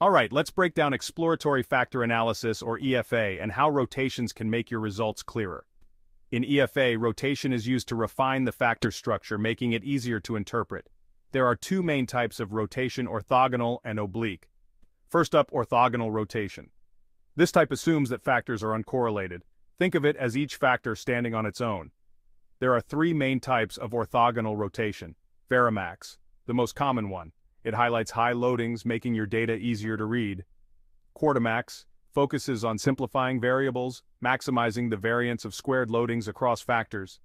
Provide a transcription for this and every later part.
Alright, let's break down exploratory factor analysis or EFA and how rotations can make your results clearer. In EFA, rotation is used to refine the factor structure, making it easier to interpret. There are two main types of rotation, orthogonal and oblique. First up, orthogonal rotation. This type assumes that factors are uncorrelated. Think of it as each factor standing on its own. There are three main types of orthogonal rotation. Varimax, the most common one. It highlights high loadings, making your data easier to read. Quartimax, focuses on simplifying variables, maximizing the variance of squared loadings across factors.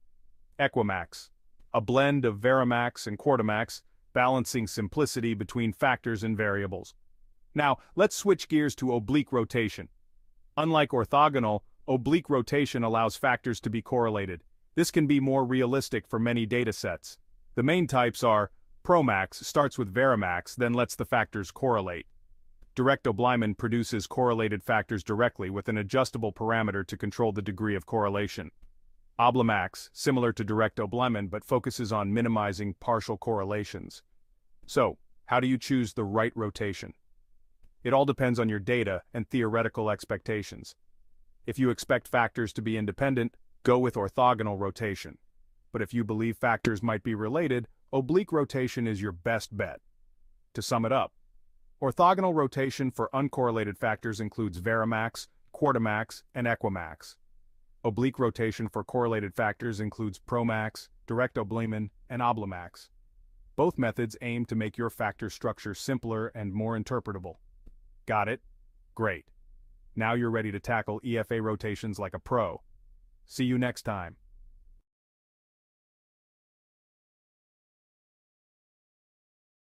Equimax, a blend of Varimax and Quartimax, balancing simplicity between factors and variables. Now, let's switch gears to oblique rotation. Unlike orthogonal, oblique rotation allows factors to be correlated. This can be more realistic for many datasets. The main types are Promax starts with Varimax, then lets the factors correlate. Direct-Oblimin produces correlated factors directly with an adjustable parameter to control the degree of correlation. Oblimax, similar to Direct-Oblimin but focuses on minimizing partial correlations. So, how do you choose the right rotation? It all depends on your data and theoretical expectations. If you expect factors to be independent, go with orthogonal rotation. But if you believe factors might be related, oblique rotation is your best bet. To sum it up, Orthogonal rotation for uncorrelated factors includes Varimax, Quartimax, and Equimax. Oblique rotation for correlated factors includes Promax, Direct-Oblimin, and Oblimax. Both methods aim to make your factor structure simpler and more interpretable. Got it? Great. Now you're ready to tackle EFA rotations like a pro. See you next time.